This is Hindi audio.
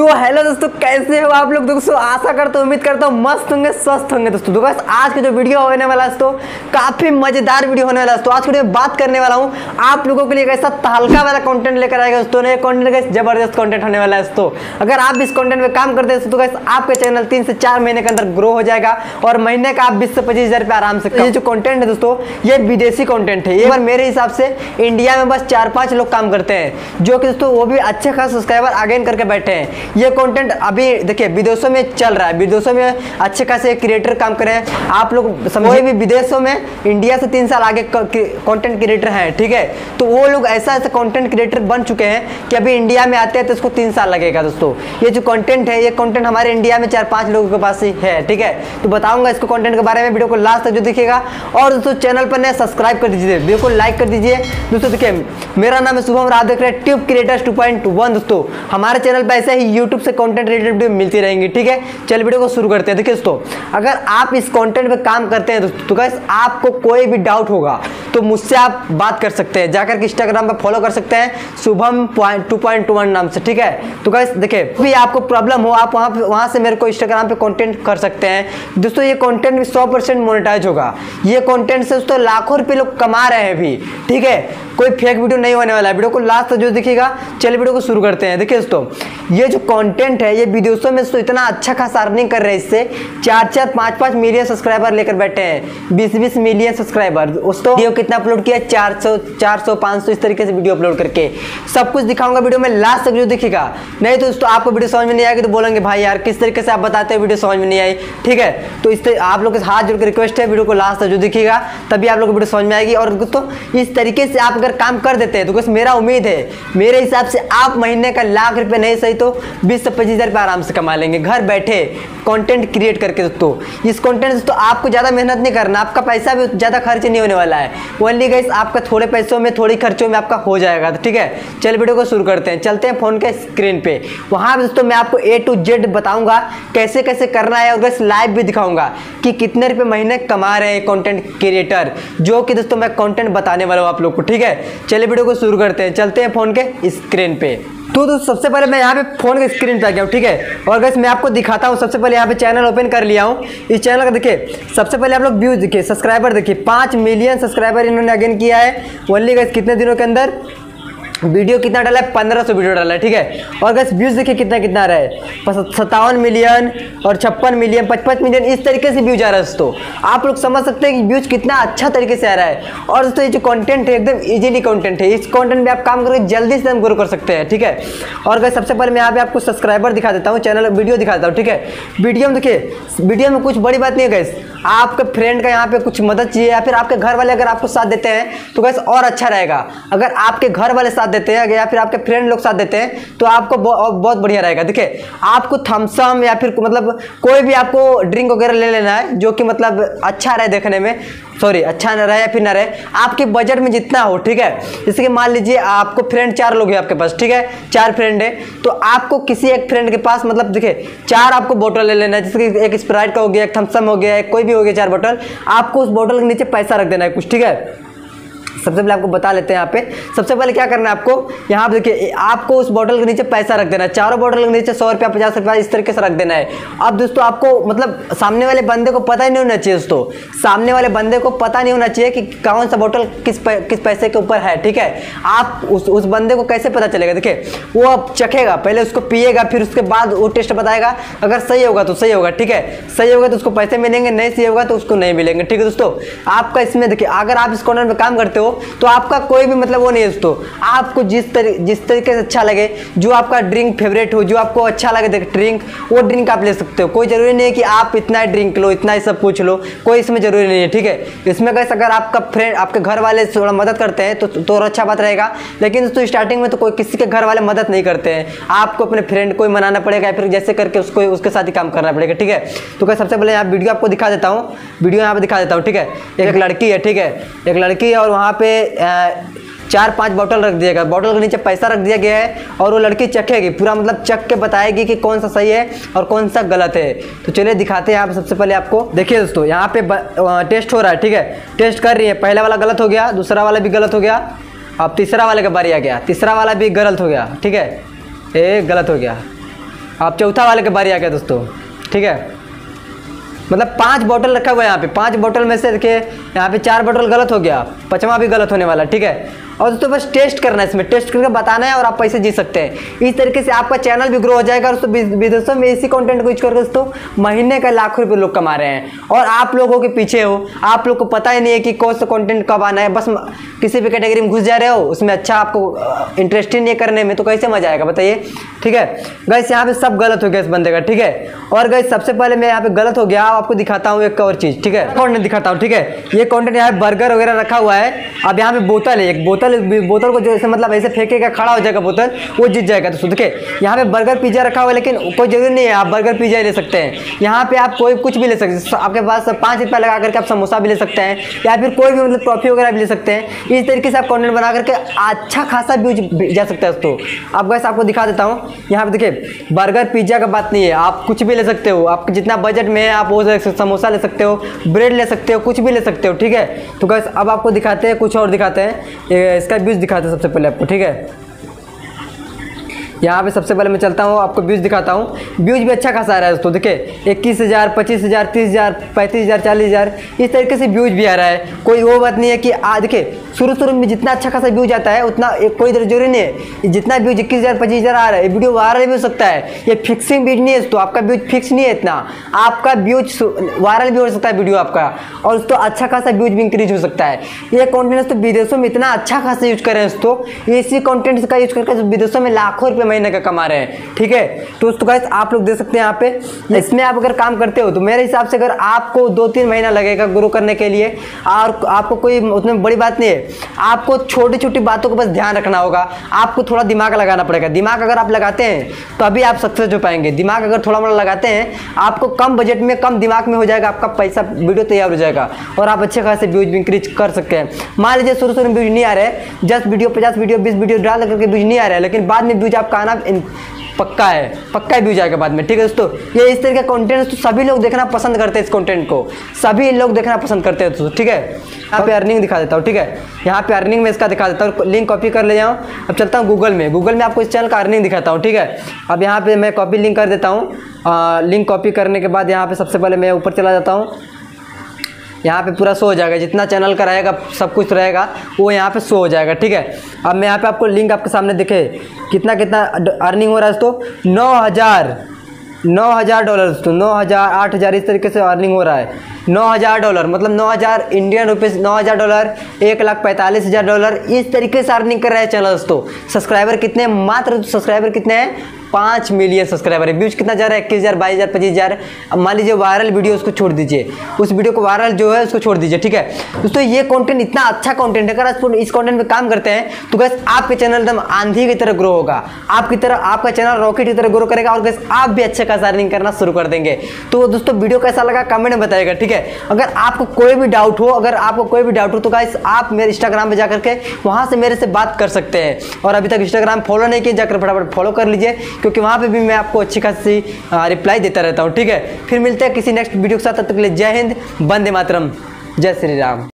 तो हेलो दोस्तों कैसे हो आप लोग? दोस्तों आशा करता हूँ उम्मीद करता हूँ मस्त होंगे स्वस्थ होंगे दोस्तों। दोस्तों आज का जो वीडियो होने वाला है दोस्तों काफ़ी मज़ेदार वीडियो होने वाला है दोस्तों। आज की वीडियो बात करने वाला हूँ आप लोगों के लिए ऐसा तहलका वाला कंटेंट लेकर आएगा दोस्तों। ये कंटेंट ज़बरदस्त कंटेंट होने वाला है दोस्तों। अगर आप इस कंटेंट में काम करते हैं तो guys, आपका चैनल तीन से चार महीने के अंदर ग्रो हो जाएगा और महीने का आप बीस से पच्चीस हज़ार आराम से ये जो कंटेंट है दोस्तों ये विदेशी कंटेंट है। ये बार मेरे हिसाब से इंडिया में बस चार पाँच लोग काम करते हैं जो कि दोस्तों वो भी अच्छे खास सब्सक्राइबर आगेन करके बैठे हैं। ये कंटेंट अभी देखिए विदेशों में चल रहा है। विदेशों में अच्छे खासे क्रिएटर काम कर रहे हैं। आप लोग समझे भी विदेशों में इंडिया से तीन साल आगे कंटेंट क्रिएटर हैं ठीक है? तो वो लोग ऐसा ऐसा कंटेंट क्रिएटर बन चुके हैं कि अभी इंडिया में आते हैं तो इसको तीन साल लगेगा दोस्तों। ये जो कंटेंट है ये कंटेंट हमारे इंडिया में चार पाँच लोगों के पास ही है ठीक है? तो बताऊँगा इसको कंटेंट के बारे में वीडियो को लास्ट तक जो दिखेगा और दोस्तों चैनल पर नया सब्सक्राइब कर दीजिए वीडियो को लाइक कर दीजिए। दोस्तों देखिए मेरा नाम है शुभम राव देख रहे हैं ट्यूब क्रिएटर्स टू दोस्तों। हमारे चैनल पर ऐसे ही यूट्यूब से कंटेंट रिलेटेड वीडियो मिलती रहेंगी, ठीक है? चल वीडियो को शुरू करते हैं। देखिए दोस्तों, अगर आप इस कंटेंट पे काम करते हैं दोस्तों तो गाइस आपको कोई भी डाउट होगा तो मुझसे आप बात कर सकते हैं। जाकर के इंस्टाग्राम पे फॉलो कर सकते हैं, Shubham two point two one नाम से, ठीक है? तो गाइस देखिए भी आपको प्रॉब्लम हो, आप वहाँ वहाँ से मेरे को इंस्टाग्राम पे कंटेंट कर सकते हैं। दोस्तों, ये कंटेंट भी सौ परसेंट मोनिटाइज होगा। ये कंटेंट से दोस्तों, लाखों रुपये लोग कमा रहे हैं अभी ठीक है? कोई फेक वीडियो नहीं होने वाला है। वीडियो को लास्ट तक जो दिखेगा चलिए वीडियो को शुरू करते हैं। देखिए दोस्तों, ये जो कंटेंट है, ये विदेशों में इतना अच्छा खासा अर्निंग कर रहे हैं इससे। चार चार, पाँच पाँच मिलियन सब्सक्राइबर लेकर बैठे हैं। बीस बीस मिलियन सब्सक्राइबर दोस्तों वीडियो कितना अपलोड किया? चार सौ चार सौ, पाँच सौ, इस तरीके से वीडियो अपलोड करके। सब कुछ दिखाऊँगा वीडियो में लास्ट तक जो दिखेगा। नहीं तो दोस्तों, आपको वीडियो समझ में नहीं आएगी तो बोलेंगे, भाई यार, किस तरीके से आप बताते हैं वीडियो समझ में नहीं आई। ठीक है? तो इस आप लोग के हाथ जोड़ के रिक्वेस्ट है वीडियो को लास्ट तक जो दिखेगा, तभी आप लोग वीडियो समझ में आएगी। और दोस्तों, इस तरीके से आप अगर काम कर देते हैं तो मेरा उम्मीद है, मेरे हिसाब से आप महीने का लाख रुपए नहीं सही तो बीस से पच्चीस हज़ार रुपये आराम से कमा लेंगे। घर बैठे कंटेंट क्रिएट करके दोस्तों इस कंटेंट से तो आपको ज़्यादा मेहनत नहीं करना, आपका पैसा भी ज़्यादा खर्च नहीं होने वाला है। ओनली गाइस आपका थोड़े पैसों में, थोड़ी खर्चों में आपका हो जाएगा तो ठीक है? चल वीडियो को शुरू करते हैं। चलते हैं फ़ोन के स्क्रीन पर वहाँ पे दोस्तों मैं आपको ए टू जेड बताऊँगा, कैसे कैसे करना है, और बस लाइव भी दिखाऊँगा कि कितने रुपये महीने कमा रहे हैं कॉन्टेंट क्रिएटर जो कि दोस्तों मैं कॉन्टेंट बताने वाला हूँ आप लोग को, ठीक है? चलिए वीडियो को शुरू करते हैं। चलते हैं फ़ोन के स्क्रीन पे। तो दोस्तों सबसे पहले मैं यहाँ पे फ़ोन के स्क्रीन पे आ गया हूँ, ठीक है? और गैस मैं आपको दिखाता हूँ, सबसे पहले यहाँ पे चैनल ओपन कर लिया हूँ। इस चैनल का देखिए, सबसे पहले आप लोग व्यूज़ देखिए सब्सक्राइबर देखिए, पाँच मिलियन सब्सक्राइबर इन्होंने अगेन किया है। ओनली गैस कितने दिनों के अंदर? वीडियो कितना डाला है? पंद्रह सौ वीडियो डाला है, ठीक है? और गैस व्यूज़ देखिए कितना कितना आ रहा है। सत्तावन मिलियन और छप्पन मिलियन पचपन मिलियन इस तरीके से व्यूज़ आ रहा है दोस्तों। आप लोग समझ सकते हैं कि व्यूज़ कितना अच्छा तरीके से आ रहा है। और दोस्तों, ये जो कंटेंट है, एकदम इजीली कंटेंट है। इस कंटेंट में आप काम करके जल्दी से हम ग्रो कर सकते हैं, ठीक है? और गैस सबसे पहले मैं यहाँ पे आपको सब्सक्राइबर दिखा देता हूँ चैनल वीडियो दिखा देता हूँ, ठीक है? वीडियो में देखिए वीडियो में कुछ बड़ी बात नहीं है गैस आपके फ्रेंड का यहाँ पे कुछ मदद चाहिए या फिर आपके घर वाले अगर आपको साथ देते हैं तो गैस और अच्छा रहेगा। अगर आपके घर वाले साथ देते हैं या फिर आपके फ्रेंड लोग साथ देते हैं तो आपको बहुत बढ़िया रहेगा। देखिए, आपको थम्सम या फिर मतलब कोई भी आपको ड्रिंक वगैरह ले लेना है, जो कि मतलब अच्छा रहे देखने में। सॉरी अच्छा ना रहे या फिर ना रहे, आपके बजट में जितना हो, ठीक है? जैसे कि मान लीजिए आपको फ्रेंड चार लोग हैं आपके पास, ठीक है? चार फ्रेंड है तो आपको किसी एक फ्रेंड के पास मतलब देखिए, चार आपको बोतल ले लेना है, जैसे कि एक स्प्राइट का हो गया, एक थम्सम हो गया कोई भी हो गया चार बोतल आपको उस बोतल के नीचे पैसा रख देना है कुछ, ठीक है? सबसे पहले आपको बता लेते हैं यहाँ पे। सबसे पहले क्या करना है आपको? यहाँ पे देखिए, आपको उस बॉटल के नीचे पैसा रख देना है। चारों बॉटल के नीचे सौ रुपया, पचास रुपया, इस तरीके से रख देना है। अब दोस्तों, आपको मतलब सामने वाले बंदे को पता ही नहीं होना चाहिए दोस्तों। सामने वाले बंदे को पता नहीं होना चाहिए कि कौन सा बॉटल किस किस पैसे के ऊपर है, ठीक है? आप उस उस बंदे को कैसे पता चलेगा? देखिए, वो अब चखेगा, पहले उसको पिएगा, फिर उसके बाद वो टेस्ट बताएगा। अगर सही होगा तो सही होगा, ठीक है? सही होगा तो उसको पैसे मिलेंगे, नहीं सही होगा तो उसको नहीं मिलेंगे, ठीक है दोस्तों? आपका इसमें देखिए, अगर आप इस कॉर्नर में काम करते हो तो आपका कोई भी मतलब वो नहीं है दोस्तों। आपको जिस तरी जिस तरीके से अच्छा लगे जो आपका ड्रिंक फेवरेट हो जो आपको अच्छा लगे देख ड्रिंक वो ड्रिंक आप ले सकते हो। कोई ज़रूरी नहीं है कि आप इतना ही ड्रिंक लो इतना ही सब पूछ लो। कोई इसमें ज़रूरी नहीं है ठीक है? इसमें कैसे अगर आपका फ्रेंड आपके घर वाले थोड़ा मदद करते हैं तो तो अच्छा बात रहेगा। लेकिन दोस्तों स्टार्टिंग में तो कोई किसी के घर वाले मदद नहीं करते हैं। आपको अपने फ्रेंड को ही मनाना पड़ेगा या फिर जैसे करके उसको उसके साथ ही काम करना पड़ेगा ठीक है? तो क्या सबसे पहले यहाँ वीडियो आपको दिखा देता हूँ। वीडियो यहाँ पर दिखा देता हूँ ठीक है? एक लड़की है ठीक है? एक लड़की है और वहाँ पे चार पाँच बॉटल रख दिया गया। बॉटल के नीचे पैसा रख दिया गया है और वो लड़की चखेगी। पूरा मतलब चख के बताएगी कि कौन सा सही है और कौन सा गलत है। तो चलिए दिखाते हैं आप, सबसे पहले आपको। देखिए दोस्तों, यहाँ पे टेस्ट हो रहा है, ठीक है? टेस्ट कर रही है। पहला वाला गलत हो गया, दूसरा वाला भी गलत हो गया। अब तीसरा वाले का बारी आ गया। तीसरा वाला भी गलत हो गया, ठीक है? ये गलत हो गया। अब चौथा वाले के बारी आ गया दोस्तों, ठीक है? मतलब पाँच बोतल रखा हुआ है यहाँ पे। पाँच बोतल में से देखिए यहाँ पे चार बोतल गलत हो गया, पचवा भी गलत होने वाला, ठीक है? और दोस्तों बस टेस्ट करना है इसमें, टेस्ट करके बताना है और आप पैसे जीत सकते हैं। इस तरीके से आपका चैनल भी ग्रो हो जाएगा और दोस्तों विदेशों में इसी कंटेंट को यूज़ करके दोस्तों महीने का लाखों रुपये लोग कमा रहे हैं। और आप लोगों के पीछे हो, आप लोग को पता ही नहीं है कि कौन सा कंटेंट कब आना है, बस किसी भी कैटेगरी में घुस जा रहे हो, उसमें अच्छा आपको इंटरेस्ट ही नहीं करने में तो कैसे मज़ा आएगा, बताइए? ठीक है? गैस यहाँ पे सब गलत हो गया इस बंदे का, ठीक है? और गैस सबसे पहले मैं यहाँ पे गलत हो गया, आपको दिखाता हूँ एक और चीज़, ठीक है? कॉन्टेंट दिखाता हूँ, ठीक है? ये कॉन्टेंट यहाँ बर्गर वगैरह रखा हुआ है। अब यहाँ पे बोतल है, एक बोतल बोतल को जो ऐसे मतलब ऐसे फेंकेगा खड़ा हो जाएगा बोतल, वो जीत जाएगा। तो सुध के यहाँ पे बर्गर पिज्जा रखा हुआ है, लेकिन कोई ज़रूरी नहीं है, आप बर्गर पिज्जा ले सकते हैं। यहाँ पे आप कोई कुछ भी ले सकते हैं आपके पास पाँच रुपया लगा करके आप समोसा भी ले सकते हैं, या फिर कोई भी मतलब ट्रॉफी वगैरह भी ले सकते हैं। इस तरीके से आप कॉन्टेंट बना करके अच्छा खासा व्यूज़ जा सकता है दोस्तों। अब वैसे आपको दिखा देता हूँ। यहाँ पे देखिए बर्गर पिज्जा का बात नहीं है, आप कुछ भी ले सकते हो, आप जितना बजट में है आप वो समोसा ले सकते हो ब्रेड ले सकते हो, कुछ भी ले सकते हो। ठीक है? तो कैसे अब आपको दिखाते हैं, कुछ और दिखाते हैं। इसका व्यूज़ दिखाते हैं सबसे पहले आपको, ठीक है? यहाँ पे सबसे पहले मैं चलता हूँ, आपको व्यूज़ दिखाता हूँ। व्यूज़ भी अच्छा खासा आ रहा है दोस्तों, देखिए, इक्कीस हज़ार, पच्चीस हज़ार, तीस हज़ार, पैंतीस हज़ार, चालीस हज़ार, इस तरीके से व्यूज़ भी आ रहा है। कोई वो बात नहीं है कि आ, देखिए शुरू शुरू में जितना अच्छा खासा व्यूज़ आता है, उतना कोई ज़रूरी नहीं है। जितना व्यूज़ इक्कीस हज़ार, पच्चीस हज़ार आ रहा है वीडियो वायरल भी हो सकता है। ये फिक्सिंग व्यूज़ नहीं है तो आपका व्यूज़ फिक्स नहीं है इतना। आपका व्यूज़ वायरल भी हो सकता है वीडियो आपका, और उसको अच्छा खासा व्यूज़ भी इंक्रीज हो सकता है। ये कॉन्टेंट तो विदेशों में इतना अच्छा खासा यूज़ करें उसको इसी कॉन्टेंट का यूज़ करके, विदेशों में लाखों रुपये महीने का कमा रहे हैं ठीक है? तो उसको गाइस आप लोग देख सकते हैं यहाँ पे। इसमें आप अगर काम करते हो तो मेरे हिसाब से अगर आपको दो तीन महीना लगेगा ग्रो करने के लिए और आपको कोई उसमें बड़ी बात नहीं है आपको छोटी छोटी बातों को बस ध्यान रखना होगा। आपको थोड़ा दिमाग लगाना पड़ेगा। दिमाग अगर आप लगाते हैं तो अभी आप सक्सेस हो पाएँगे। दिमाग अगर थोड़ा मोड़ा लगाते हैं आपको कम बजट में कम दिमाग में हो जाएगा आपका पैसा वीडियो तैयार हो जाएगा और आप अच्छे खासे व्यूज़ भी इंक्रीज कर सकते हैं। मान लीजिए शुरू शुरू में व्यूज़ नहीं आ रहे दस वीडियो पचास वीडियो बीस वीडियो डाल करके व्यूज़ नहीं आ रहे लेकिन बाद में व्यूज़ आपका आना पक्का है, पक्का व्यू जाएगा बाद में, ठीक है दोस्तों? ये इस तरह का कंटेंट तो सभी लोग देखना पसंद करते हैं इस कंटेंट को। सभी लोग देखना पसंद करते हैं दोस्तों, ठीक है? यहाँ पे अर्निंग दिखा देता हूँ, ठीक है? यहाँ पे अर्निंग में इसका दिखा देता हूँ लिंक कॉपी कर ले जाऊँ अब चलता हूँ गूगल में। गूगल में आपको इस चैनल का अर्निंग दिखाता हूँ, ठीक है? अब यहाँ पे मैं कॉपी लिंक कर देता हूँ। लिंक कॉपी करने के बाद यहाँ पर सबसे पहले मैं ऊपर चला जाता हूँ। यहाँ पे पूरा शो हो जाएगा। जितना चैनल का रहेगा, सब कुछ रहेगा, वो यहाँ पे शो हो जाएगा, ठीक है? अब मैं यहाँ पे आपको लिंक आपके सामने दिखे। कितना कितना अर्निंग हो रहा है दोस्तों? नौ हज़ार नौ हज़ार डॉलर दोस्तों, नौ हज़ार, आठ हज़ार इस तरीके से अर्निंग हो रहा है। नौ हज़ार डॉलर मतलब नौ हज़ार इंडियन रुपीज़ नौ हज़ार डॉलर एक लाख पैंतालीस हज़ार डॉलर इस तरीके से अर्निंग कर रहे हैं चैनल दोस्तों। सब्सक्राइबर कितने? मात्र सब्सक्राइबर कितने हैं? पाँच मिलियन सब्सक्राइबर है। व्यूज़ कितना जा रहा है? इक्कीस हज़ार, बाईस हज़ार, पच्चीस हज़ार। अब मान लीजिए वायरल वीडियो उसको छोड़ दीजिए। उस वीडियो को वायरल जो है उसको छोड़ दीजिए, ठीक है? दोस्तों, ये कंटेंट इतना अच्छा कंटेंट है। अगर आप इस कंटेंट में काम करते हैं तो गैस आपके चैनल एकदम आंधी की तरह ग्रो होगा। आपकी तरह आपका चैनल रॉकेट की तरह ग्रो करेगा और गैस आप भी अच्छे खासा अर्निंग करना शुरू कर देंगे। तो दोस्तों वीडियो कैसा लगा? कमेंट में बताएगा ठीक है? अगर आपको कोई भी डाउट हो, अगर आपको कोई भी डाउट हो तो गाइस आप मेरे इंस्टाग्राम पर जाकर के वहाँ से मेरे से बात कर सकते हैं। और अभी तक इंस्टाग्राम फॉलो नहीं किए, जाकर फटाफट फॉलो कर लीजिए। क्योंकि वहाँ पर भी मैं आपको अच्छी खासी रिप्लाई देता रहता हूँ, ठीक है? फिर मिलते हैं किसी नेक्स्ट वीडियो के साथ, तब तक के लिए जय हिंद बंदे मातरम, जय श्री राम।